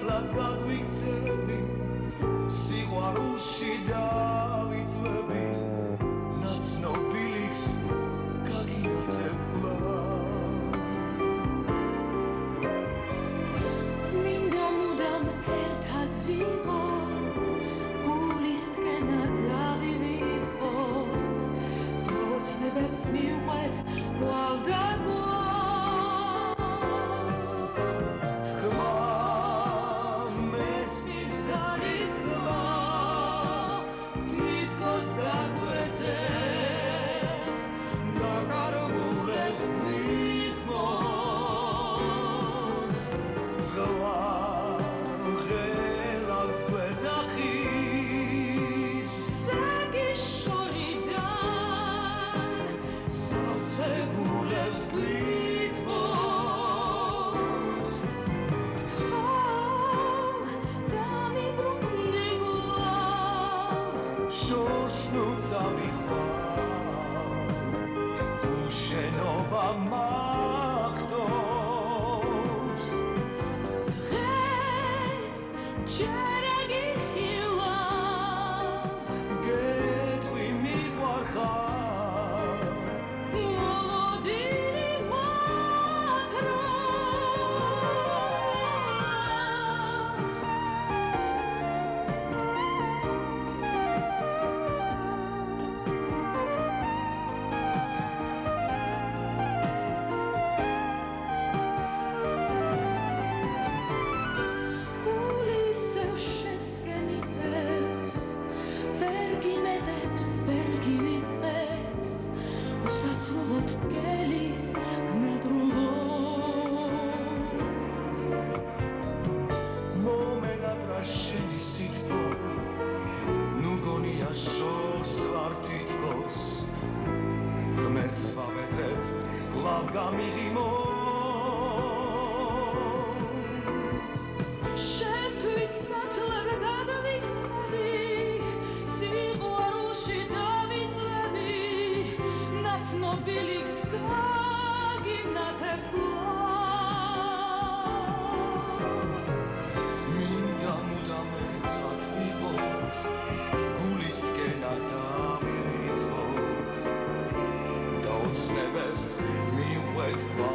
მართლად გადმიგცემი სიყვარულში დავიწვევი ნაცნობილიქს გაგინათებ კვლავ მინდა მუდამ ერთად ვიღოთ გულისკენა დავივიწყოთ ოცნებებს მივყვეთ კვლავ და გამიღიმო შენთვის სათლად გადავიქცევი სიყვარულში დავიწვევი ნაცნობილი გაგინათებ მინდა მუდამ ერთად ვიყოთ გულისკენ და დავივიწყოთ და ოცნებებს Praise God.